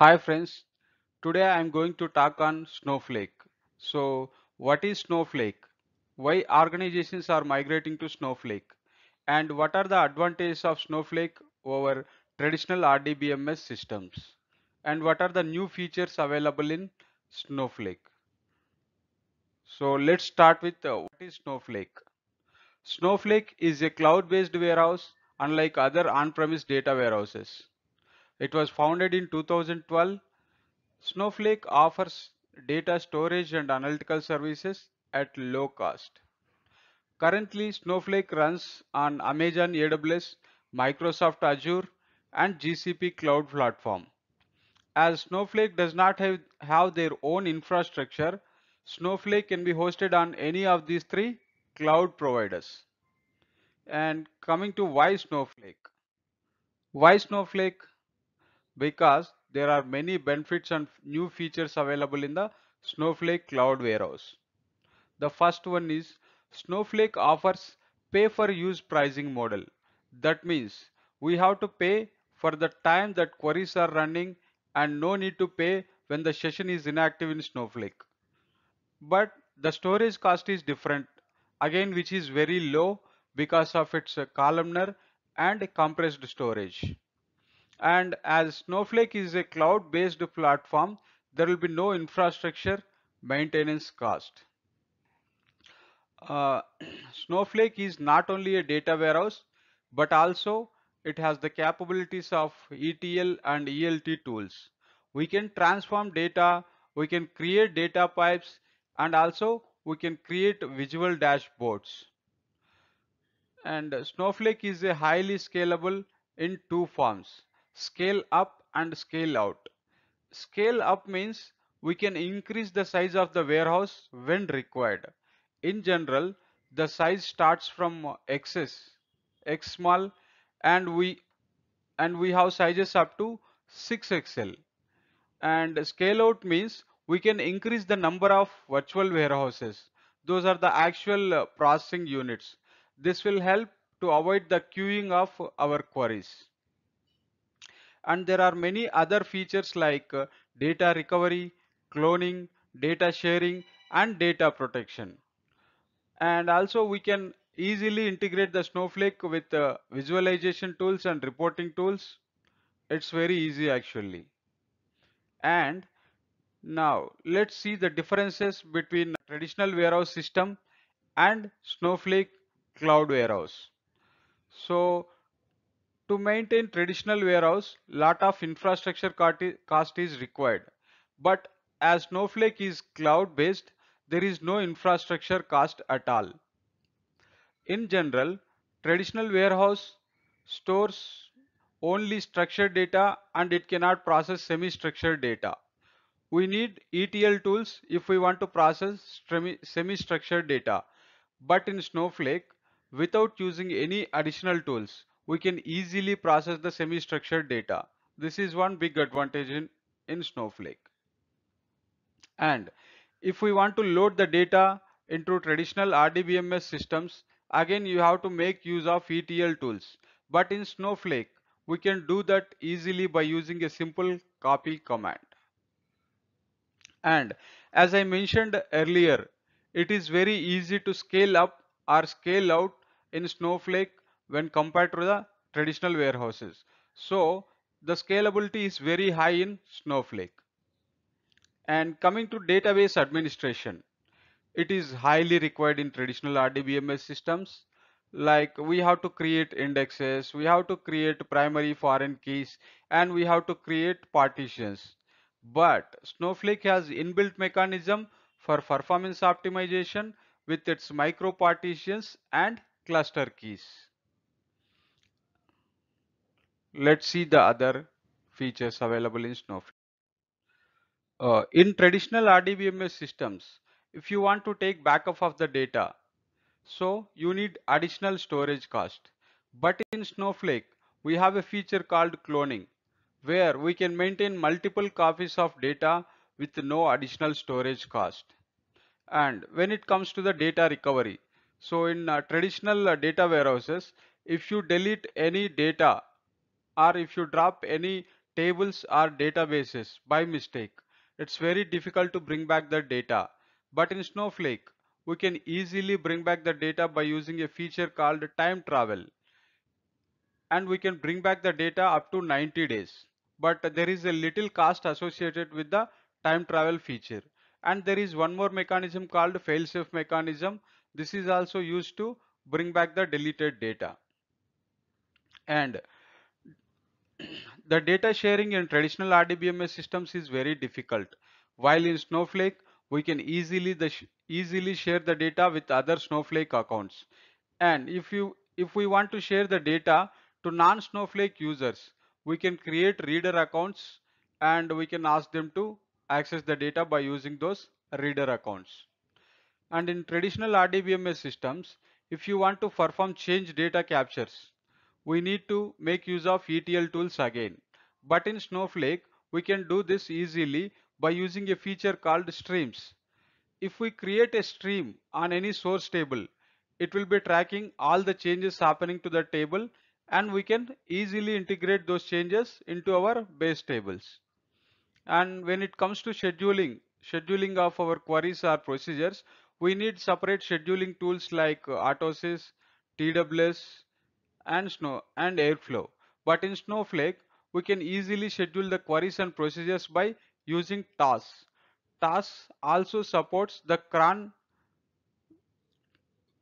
Hi friends, today I am going to talk on Snowflake. So, what is Snowflake? Why organizations are migrating to Snowflake? And what are the advantages of Snowflake over traditional RDBMS systems? And what are the new features available in Snowflake? So, let's start with uh, what is Snowflake? Snowflake is a cloud-based warehouse unlike other on-premise data warehouses. It was founded in 2012 Snowflake offers data storage and analytical services at low cost. Currently, Snowflake runs on Amazon AWS, Microsoft Azure, and GCP Cloud Platform. As Snowflake does not have, have their own infrastructure, Snowflake can be hosted on any of these three cloud providers. And coming to why Snowflake? Why Snowflake? Because there are many benefits and new features available in the Snowflake Cloud Warehouse. The first one is Snowflake offers pay for use pricing model. That means we have to pay for the time that queries are running and no need to pay when the session is inactive in Snowflake. But the storage cost is different again which is very low because of its columnar and compressed storage. And as Snowflake is a cloud-based platform, there will be no infrastructure maintenance cost. Uh, Snowflake is not only a data warehouse, but also it has the capabilities of ETL and ELT tools. We can transform data, we can create data pipes, and also we can create visual dashboards. And Snowflake is a highly scalable in two forms scale up and scale out. Scale up means we can increase the size of the warehouse when required. In general, the size starts from XS, X small, and we and we have sizes up to 6XL. And scale out means we can increase the number of virtual warehouses. Those are the actual uh, processing units. This will help to avoid the queuing of our queries and there are many other features like uh, data recovery, cloning, data sharing and data protection. And also we can easily integrate the Snowflake with uh, visualization tools and reporting tools. It's very easy actually. And now let's see the differences between traditional warehouse system and Snowflake cloud warehouse. So to maintain traditional warehouse, lot of infrastructure cost is required. But as Snowflake is cloud based, there is no infrastructure cost at all. In general, traditional warehouse stores only structured data and it cannot process semi-structured data. We need ETL tools if we want to process semi-structured data. But in Snowflake, without using any additional tools, we can easily process the semi-structured data. This is one big advantage in, in Snowflake. And if we want to load the data into traditional RDBMS systems, again you have to make use of ETL tools. But in Snowflake, we can do that easily by using a simple copy command. And as I mentioned earlier, it is very easy to scale up or scale out in Snowflake when compared to the traditional warehouses. So the scalability is very high in Snowflake. And coming to database administration, it is highly required in traditional RDBMS systems. Like we have to create indexes, we have to create primary foreign keys, and we have to create partitions. But Snowflake has inbuilt mechanism for performance optimization with its micro partitions and cluster keys. Let's see the other features available in Snowflake. Uh, in traditional RDBMS systems, if you want to take backup of the data, so you need additional storage cost. But in Snowflake, we have a feature called cloning, where we can maintain multiple copies of data with no additional storage cost. And when it comes to the data recovery, so in uh, traditional uh, data warehouses, if you delete any data or if you drop any tables or databases by mistake, it's very difficult to bring back the data. But in Snowflake, we can easily bring back the data by using a feature called time travel. And we can bring back the data up to 90 days. But there is a little cost associated with the time travel feature. And there is one more mechanism called failsafe mechanism. This is also used to bring back the deleted data. And the data sharing in traditional RDBMS systems is very difficult. While in Snowflake, we can easily the easily share the data with other Snowflake accounts. And if you if we want to share the data to non-Snowflake users, we can create reader accounts and we can ask them to access the data by using those reader accounts. And in traditional RDBMS systems, if you want to perform change data captures, we need to make use of ETL tools again. But in Snowflake, we can do this easily by using a feature called streams. If we create a stream on any source table, it will be tracking all the changes happening to the table and we can easily integrate those changes into our base tables. And when it comes to scheduling, scheduling of our queries or procedures, we need separate scheduling tools like Autosys, TWS, and Snow and Airflow. But in Snowflake, we can easily schedule the queries and procedures by using tasks. Tasks also supports the cron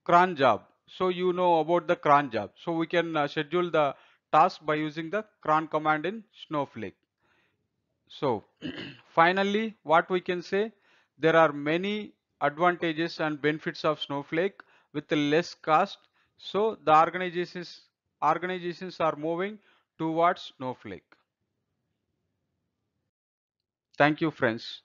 cron job. So you know about the cron job. So we can uh, schedule the task by using the cron command in Snowflake. So finally, what we can say, there are many advantages and benefits of Snowflake with less cost. So the organizations organizations are moving towards Snowflake. Thank you friends.